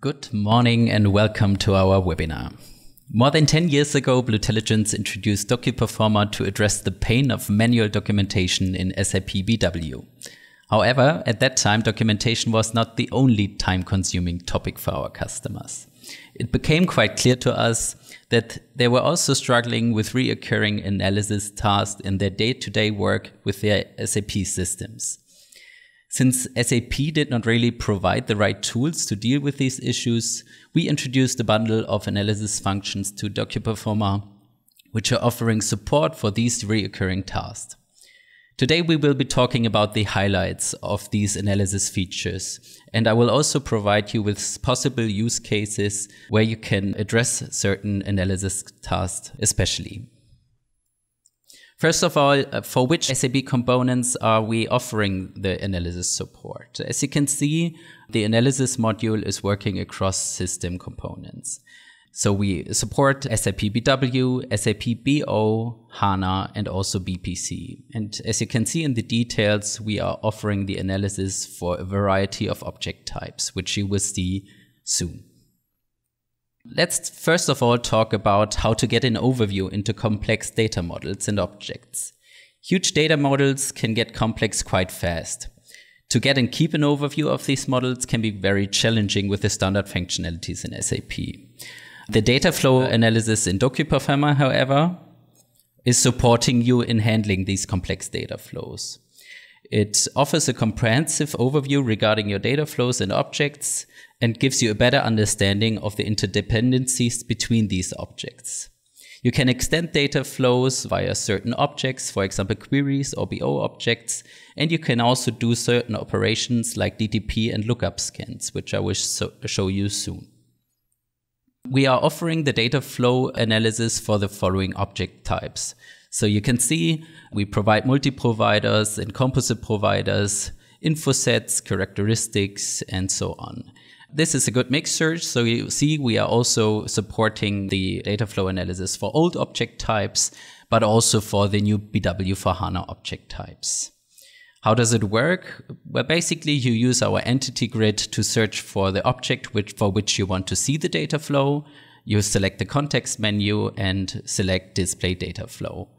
Good morning and welcome to our webinar. More than 10 years ago, Bluetelligence introduced DocuPerformer to address the pain of manual documentation in SAP BW. However, at that time, documentation was not the only time consuming topic for our customers. It became quite clear to us that they were also struggling with reoccurring analysis tasks in their day to day work with their SAP systems. Since SAP did not really provide the right tools to deal with these issues, we introduced a bundle of analysis functions to DocuPerformer, which are offering support for these recurring tasks. Today we will be talking about the highlights of these analysis features, and I will also provide you with possible use cases where you can address certain analysis tasks especially. First of all, uh, for which SAP components are we offering the analysis support? As you can see, the analysis module is working across system components. So we support SAP BW, SAP BO, HANA, and also BPC. And as you can see in the details, we are offering the analysis for a variety of object types, which you will see soon. Let's first of all talk about how to get an overview into complex data models and objects. Huge data models can get complex quite fast. To get and keep an overview of these models can be very challenging with the standard functionalities in SAP. The data flow analysis in DocuPerformer, however, is supporting you in handling these complex data flows. It offers a comprehensive overview regarding your data flows and objects and gives you a better understanding of the interdependencies between these objects. You can extend data flows via certain objects, for example, queries or BO objects, and you can also do certain operations like DTP and lookup scans, which I will so show you soon. We are offering the data flow analysis for the following object types. So you can see we provide multi-providers and composite providers, info sets, characteristics, and so on. This is a good mixture. So you see, we are also supporting the data flow analysis for old object types, but also for the new BW for HANA object types. How does it work? Well, basically you use our entity grid to search for the object which, for which you want to see the data flow. You select the context menu and select display data flow.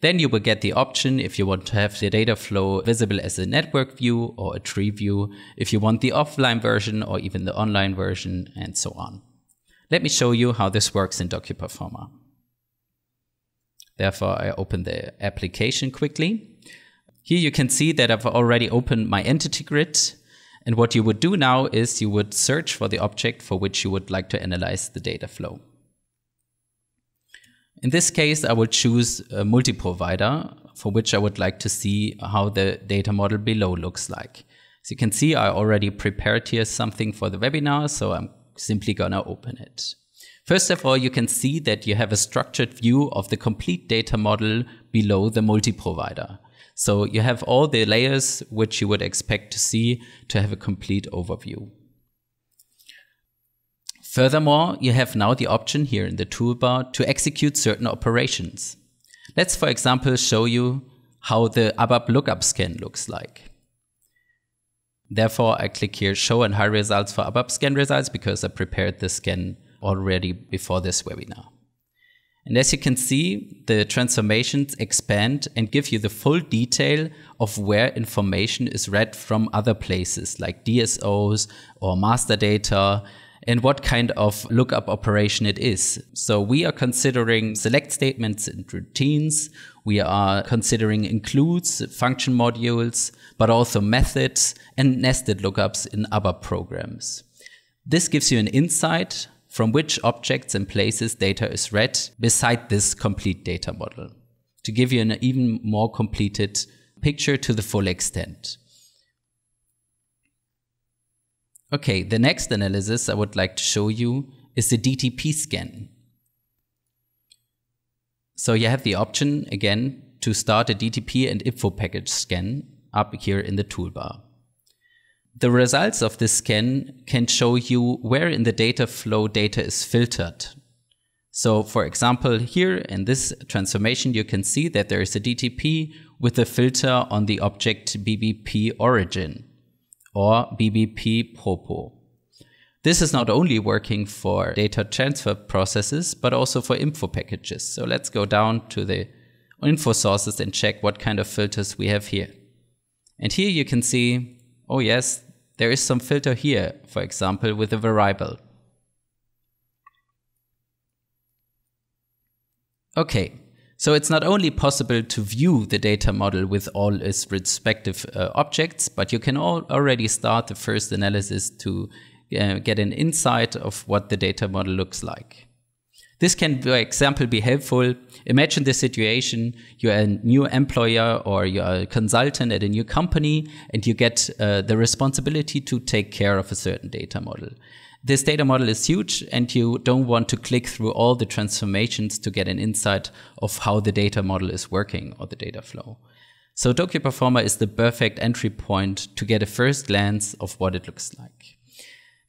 Then you will get the option if you want to have the data flow visible as a network view or a tree view, if you want the offline version or even the online version, and so on. Let me show you how this works in DocuPerformer. Therefore, I open the application quickly. Here you can see that I've already opened my entity grid. And what you would do now is you would search for the object for which you would like to analyze the data flow. In this case, I would choose a multi-provider for which I would like to see how the data model below looks like. As you can see, I already prepared here something for the webinar, so I'm simply gonna open it. First of all, you can see that you have a structured view of the complete data model below the multi-provider. So you have all the layers which you would expect to see to have a complete overview. Furthermore, you have now the option here in the toolbar to execute certain operations. Let's, for example, show you how the ABAP lookup scan looks like. Therefore, I click here Show and Hide Results for ABAP scan results because I prepared the scan already before this webinar. And as you can see, the transformations expand and give you the full detail of where information is read from other places like DSOs or master data and what kind of lookup operation it is. So we are considering select statements and routines. We are considering includes, function modules, but also methods and nested lookups in other programs. This gives you an insight from which objects and places data is read beside this complete data model to give you an even more completed picture to the full extent. Okay, the next analysis I would like to show you is the DTP scan. So you have the option again to start a DTP and info package scan up here in the toolbar. The results of this scan can show you where in the data flow data is filtered. So for example, here in this transformation, you can see that there is a DTP with a filter on the object BBP origin or BBP Propo. This is not only working for data transfer processes, but also for info packages. So let's go down to the info sources and check what kind of filters we have here. And here you can see, oh yes, there is some filter here, for example, with a variable. Okay, so it's not only possible to view the data model with all its respective uh, objects, but you can already start the first analysis to uh, get an insight of what the data model looks like. This can, for example, be helpful. Imagine the situation, you're a new employer or you're a consultant at a new company and you get uh, the responsibility to take care of a certain data model this data model is huge and you don't want to click through all the transformations to get an insight of how the data model is working or the data flow. So Docuperformer Performer is the perfect entry point to get a first glance of what it looks like.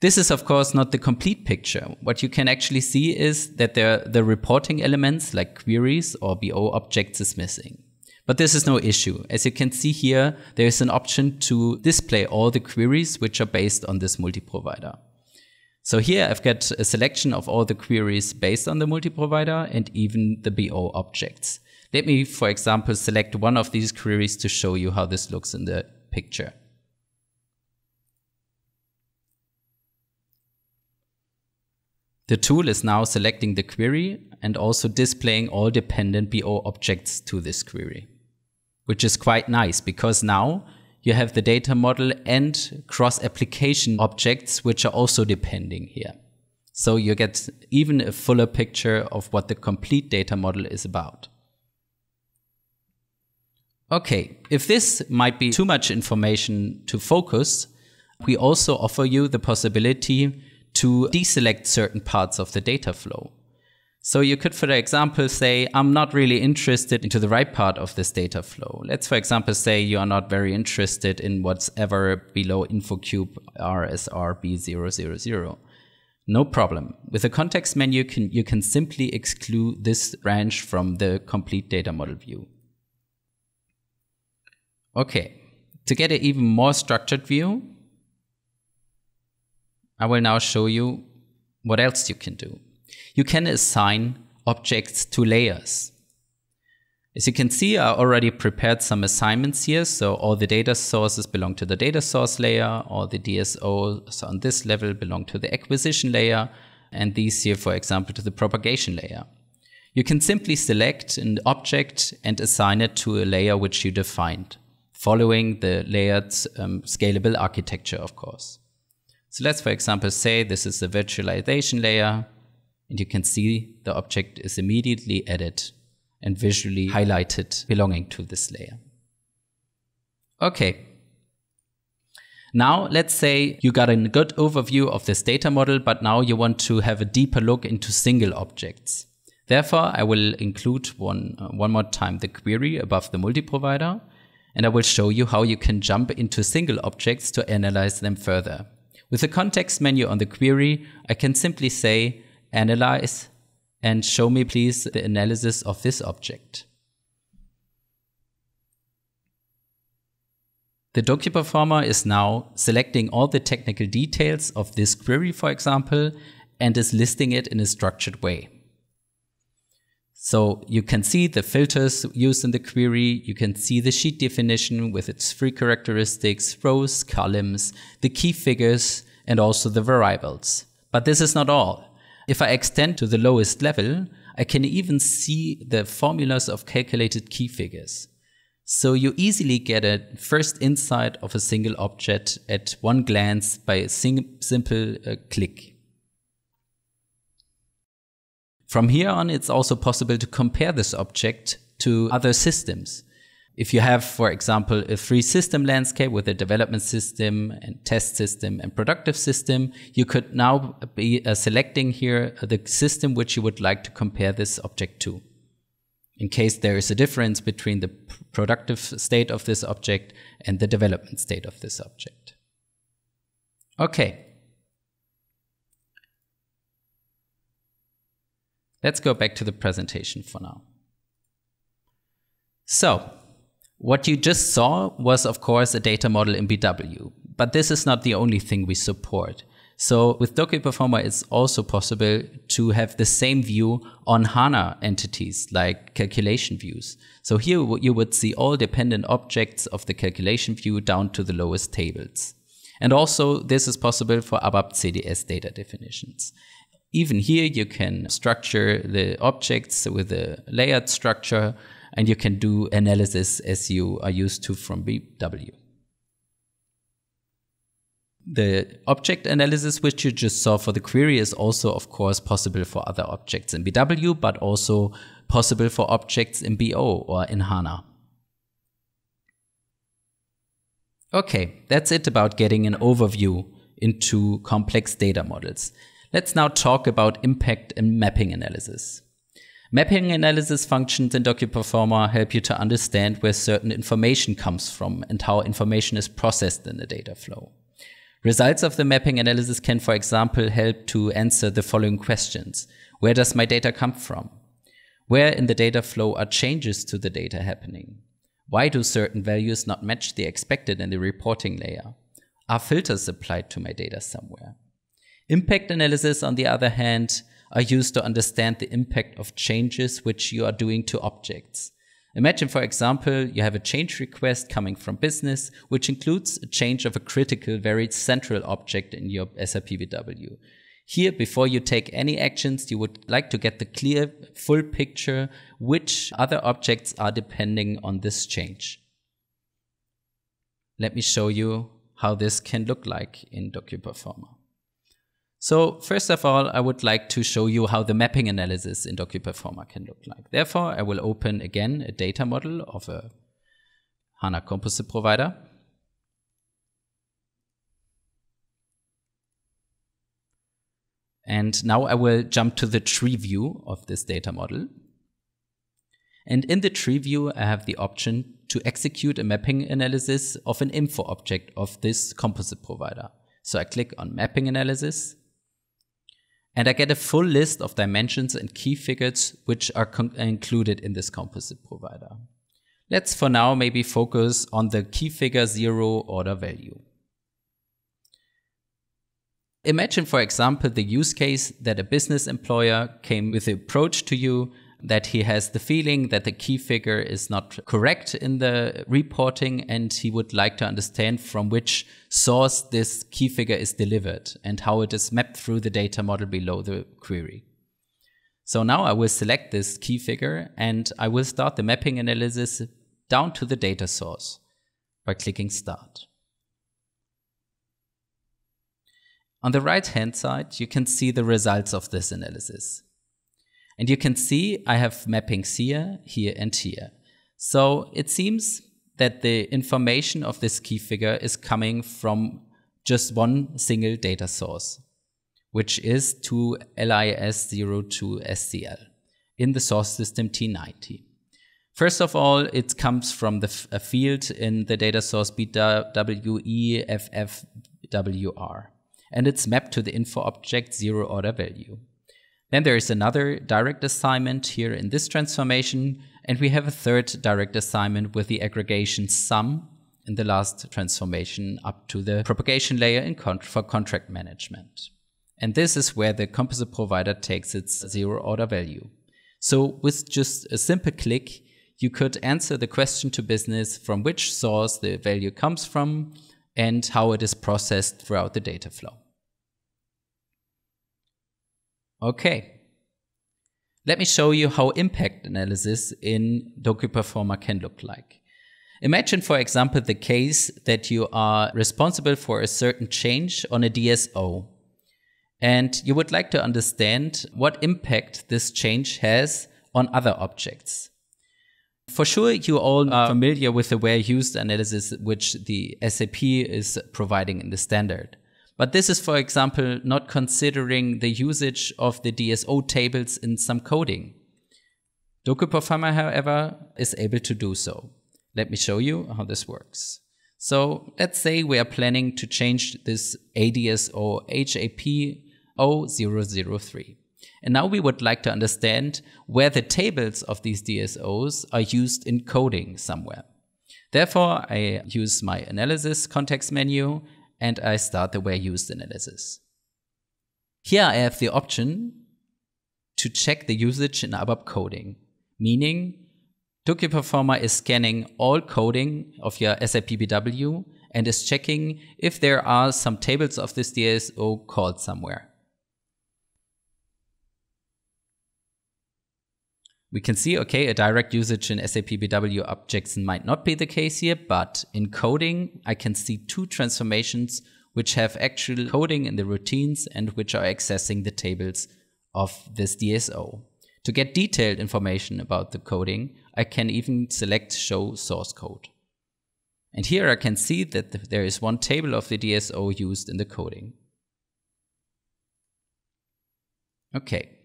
This is of course not the complete picture. What you can actually see is that there, the reporting elements like queries or BO objects is missing. But this is no issue. As you can see here, there is an option to display all the queries which are based on this multi-provider. So here I've got a selection of all the queries based on the multi-provider and even the BO objects. Let me, for example, select one of these queries to show you how this looks in the picture. The tool is now selecting the query and also displaying all dependent BO objects to this query, which is quite nice because now you have the data model and cross application objects, which are also depending here. So you get even a fuller picture of what the complete data model is about. Okay, if this might be too much information to focus, we also offer you the possibility to deselect certain parts of the data flow. So you could, for example, say, I'm not really interested into the right part of this data flow. Let's, for example, say you are not very interested in what's ever below InfoCube RSR B000. No problem. With the context menu, can, you can simply exclude this branch from the complete data model view. Okay, to get an even more structured view, I will now show you what else you can do you can assign objects to layers. As you can see, I already prepared some assignments here. So all the data sources belong to the data source layer, all the DSOs on this level belong to the acquisition layer, and these here, for example, to the propagation layer. You can simply select an object and assign it to a layer which you defined, following the layered um, scalable architecture, of course. So let's, for example, say this is the virtualization layer and you can see the object is immediately added and visually highlighted belonging to this layer. Okay. Now, let's say you got a good overview of this data model, but now you want to have a deeper look into single objects. Therefore, I will include one, uh, one more time the query above the multi-provider, and I will show you how you can jump into single objects to analyze them further. With the context menu on the query, I can simply say analyze, and show me please the analysis of this object. The Docuperformer Performer is now selecting all the technical details of this query, for example, and is listing it in a structured way. So you can see the filters used in the query, you can see the sheet definition with its three characteristics, rows, columns, the key figures, and also the variables. But this is not all. If I extend to the lowest level, I can even see the formulas of calculated key figures. So you easily get a first insight of a single object at one glance by a simple uh, click. From here on, it's also possible to compare this object to other systems. If you have, for example, a three system landscape with a development system and test system and productive system, you could now be uh, selecting here the system which you would like to compare this object to. In case there is a difference between the productive state of this object and the development state of this object. Okay. Let's go back to the presentation for now. So, what you just saw was, of course, a data model in BW, but this is not the only thing we support. So with DocuPerformer, it's also possible to have the same view on HANA entities like calculation views. So here you would see all dependent objects of the calculation view down to the lowest tables. And also this is possible for ABAP CDS data definitions. Even here you can structure the objects with a layered structure and you can do analysis as you are used to from BW. The object analysis, which you just saw for the query, is also, of course, possible for other objects in BW, but also possible for objects in BO or in HANA. Okay, that's it about getting an overview into complex data models. Let's now talk about impact and mapping analysis. Mapping analysis functions in DocuPerformer help you to understand where certain information comes from and how information is processed in the data flow. Results of the mapping analysis can, for example, help to answer the following questions. Where does my data come from? Where in the data flow are changes to the data happening? Why do certain values not match the expected in the reporting layer? Are filters applied to my data somewhere? Impact analysis, on the other hand, are used to understand the impact of changes which you are doing to objects. Imagine, for example, you have a change request coming from business, which includes a change of a critical, very central object in your SAP BW. Here, before you take any actions, you would like to get the clear, full picture which other objects are depending on this change. Let me show you how this can look like in DocuPerformer. So first of all, I would like to show you how the mapping analysis in DocuPerformer can look like. Therefore, I will open again a data model of a HANA Composite provider. And now I will jump to the tree view of this data model. And in the tree view, I have the option to execute a mapping analysis of an info object of this composite provider. So I click on mapping analysis and I get a full list of dimensions and key figures which are included in this composite provider. Let's for now maybe focus on the key figure zero order value. Imagine, for example, the use case that a business employer came with the approach to you that he has the feeling that the key figure is not correct in the reporting and he would like to understand from which source this key figure is delivered and how it is mapped through the data model below the query. So now I will select this key figure and I will start the mapping analysis down to the data source by clicking Start. On the right hand side, you can see the results of this analysis. And you can see I have mappings here, here, and here. So it seems that the information of this key figure is coming from just one single data source, which is to LIS02SCL in the source system T90. First of all, it comes from the field in the data source BWEFFWR, and it's mapped to the info object zero order value. Then there is another direct assignment here in this transformation, and we have a third direct assignment with the aggregation sum in the last transformation up to the propagation layer con for contract management. And this is where the composite provider takes its zero order value. So with just a simple click, you could answer the question to business from which source the value comes from and how it is processed throughout the data flow. Okay. Let me show you how impact analysis in DocuPerformer can look like. Imagine, for example, the case that you are responsible for a certain change on a DSO. And you would like to understand what impact this change has on other objects. For sure, you all are familiar with the where used analysis which the SAP is providing in the standard. But this is, for example, not considering the usage of the DSO tables in some coding. DocuPerformer, however, is able to do so. Let me show you how this works. So let's say we are planning to change this ADSO HAP 003. And now we would like to understand where the tables of these DSOs are used in coding somewhere. Therefore, I use my analysis context menu and I start the where used analysis. Here I have the option to check the usage in ABAP coding, meaning Performer is scanning all coding of your SAP BW and is checking if there are some tables of this DSO called somewhere. We can see, okay, a direct usage in SAP BW objects might not be the case here, but in coding, I can see two transformations which have actual coding in the routines and which are accessing the tables of this DSO. To get detailed information about the coding, I can even select show source code. And here I can see that there is one table of the DSO used in the coding. Okay,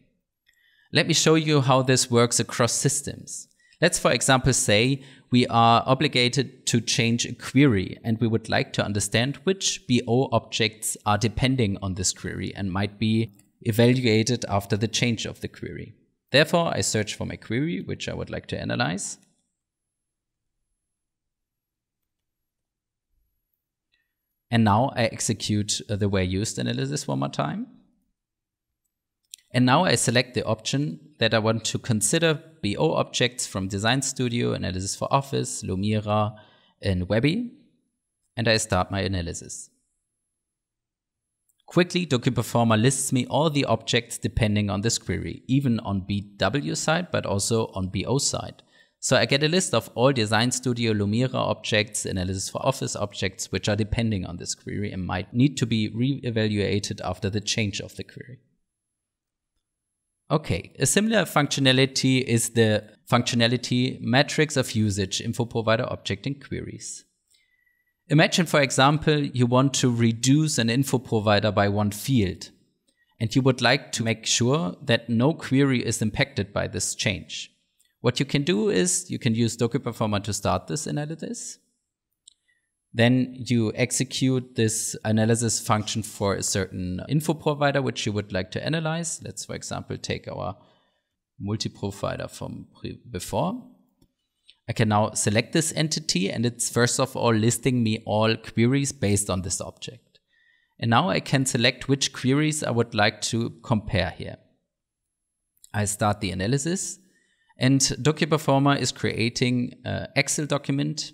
let me show you how this works across systems. Let's, for example, say we are obligated to change a query and we would like to understand which BO objects are depending on this query and might be evaluated after the change of the query. Therefore, I search for my query, which I would like to analyze. And now I execute the where used analysis one more time. And now I select the option that I want to consider BO objects from Design Studio, Analysis for Office, Lumira, and WebI, and I start my analysis. Quickly, DocuPerformer lists me all the objects depending on this query, even on BW side, but also on BO side. So I get a list of all Design Studio Lumira objects, Analysis for Office objects, which are depending on this query and might need to be re-evaluated after the change of the query. Okay, a similar functionality is the functionality matrix of usage info provider object in queries. Imagine, for example, you want to reduce an info provider by one field, and you would like to make sure that no query is impacted by this change. What you can do is you can use DocuPerformer to start this analysis. Then you execute this analysis function for a certain info provider, which you would like to analyze. Let's, for example, take our multi-provider from before. I can now select this entity and it's first of all listing me all queries based on this object. And now I can select which queries I would like to compare here. I start the analysis and DocuPerformer is creating an Excel document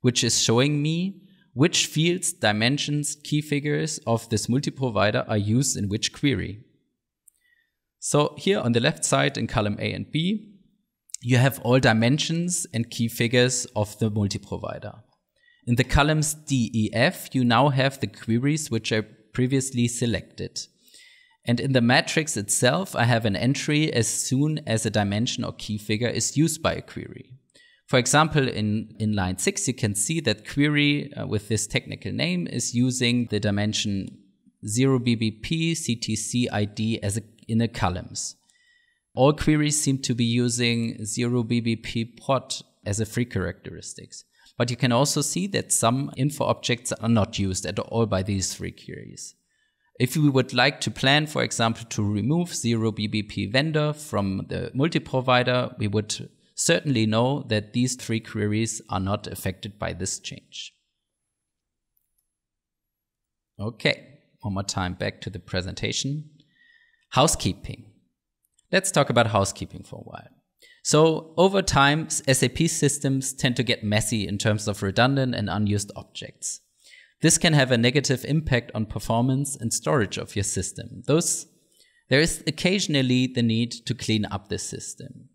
which is showing me which fields, dimensions, key figures of this multi-provider are used in which query. So here on the left side in column A and B, you have all dimensions and key figures of the multi-provider. In the columns D, E, F, you now have the queries which I previously selected. And in the matrix itself, I have an entry as soon as a dimension or key figure is used by a query. For example, in, in line 6, you can see that query uh, with this technical name is using the dimension 0bbp ctc id as a, in a columns. All queries seem to be using 0bbp pod as a free characteristics. But you can also see that some info objects are not used at all by these three queries. If we would like to plan, for example, to remove 0bbp vendor from the multi-provider, we would certainly know that these three queries are not affected by this change. Okay, one more time back to the presentation. Housekeeping. Let's talk about housekeeping for a while. So over time, SAP systems tend to get messy in terms of redundant and unused objects. This can have a negative impact on performance and storage of your system. Thus, there is occasionally the need to clean up the system.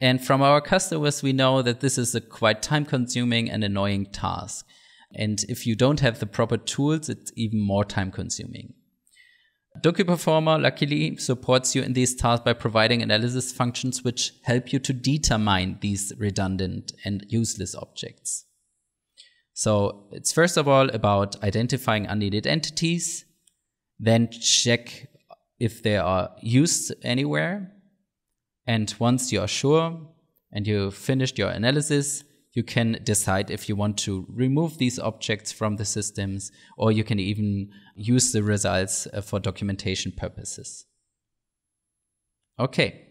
And from our customers, we know that this is a quite time consuming and annoying task. And if you don't have the proper tools, it's even more time consuming. DocuPerformer luckily supports you in these tasks by providing analysis functions which help you to determine these redundant and useless objects. So it's first of all about identifying unneeded entities, then check if they are used anywhere, and once you are sure and you finished your analysis, you can decide if you want to remove these objects from the systems or you can even use the results uh, for documentation purposes. Okay.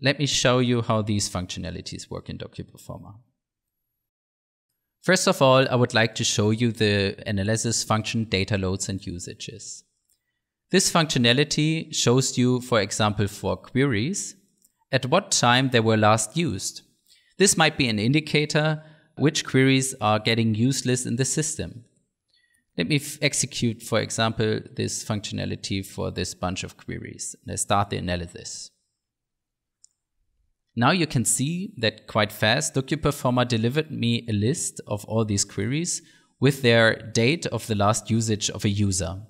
Let me show you how these functionalities work in DocuPerformer. First of all, I would like to show you the analysis function data loads and usages. This functionality shows you, for example, for queries, at what time they were last used. This might be an indicator which queries are getting useless in the system. Let me execute, for example, this functionality for this bunch of queries. Let's start the analysis. Now you can see that quite fast, DocuPerformer delivered me a list of all these queries with their date of the last usage of a user.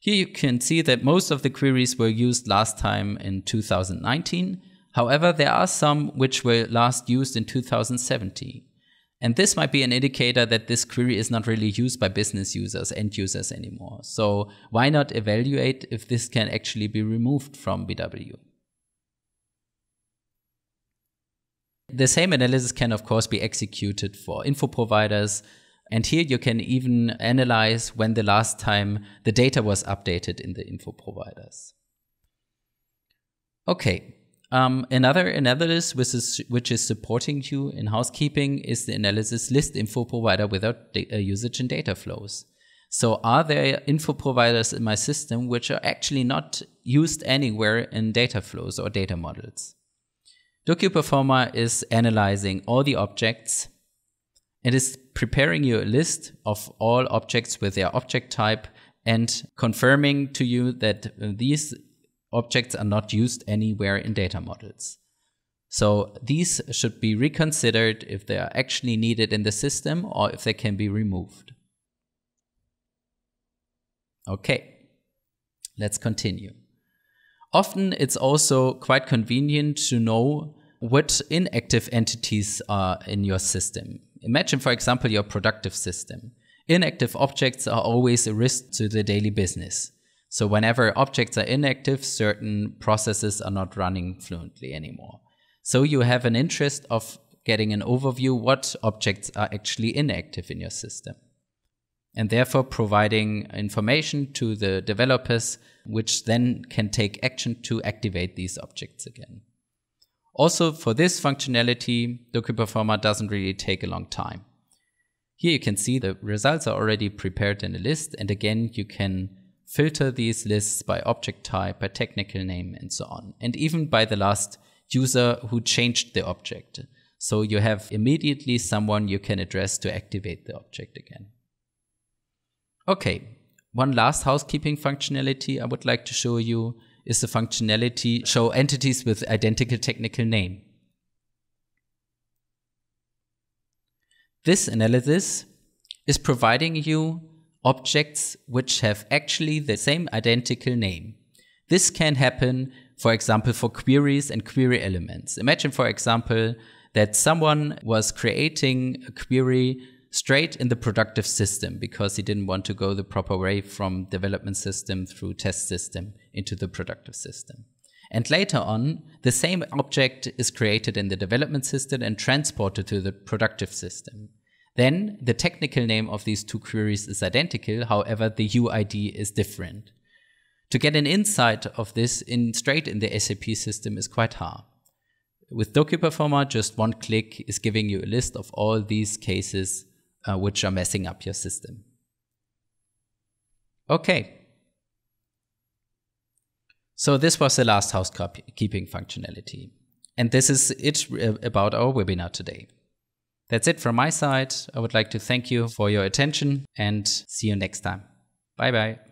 Here you can see that most of the queries were used last time in 2019. However, there are some which were last used in 2017. And this might be an indicator that this query is not really used by business users, end users anymore. So why not evaluate if this can actually be removed from BW? The same analysis can of course be executed for info providers and here you can even analyze when the last time the data was updated in the info providers. Okay, um, another analysis which is, which is supporting you in housekeeping is the analysis list info provider without uh, usage and data flows. So are there info providers in my system which are actually not used anywhere in data flows or data models? DocuPerformer is analyzing all the objects it is preparing you a list of all objects with their object type and confirming to you that uh, these objects are not used anywhere in data models. So these should be reconsidered if they are actually needed in the system or if they can be removed. Okay, let's continue. Often it's also quite convenient to know what inactive entities are in your system. Imagine, for example, your productive system. Inactive objects are always a risk to the daily business. So whenever objects are inactive, certain processes are not running fluently anymore. So you have an interest of getting an overview what objects are actually inactive in your system. And therefore providing information to the developers, which then can take action to activate these objects again. Also for this functionality, DocuPerformer doesn't really take a long time. Here you can see the results are already prepared in a list and again you can filter these lists by object type, by technical name and so on. And even by the last user who changed the object. So you have immediately someone you can address to activate the object again. Okay, one last housekeeping functionality I would like to show you is the functionality show entities with identical technical name. This analysis is providing you objects which have actually the same identical name. This can happen, for example, for queries and query elements. Imagine, for example, that someone was creating a query straight in the productive system because he didn't want to go the proper way from development system through test system into the productive system. And later on, the same object is created in the development system and transported to the productive system. Then the technical name of these two queries is identical, however, the UID is different. To get an insight of this in straight in the SAP system is quite hard. With DocuPerformer, just one click is giving you a list of all these cases uh, which are messing up your system. Okay. So this was the last housekeeping functionality. And this is it about our webinar today. That's it from my side. I would like to thank you for your attention and see you next time. Bye bye.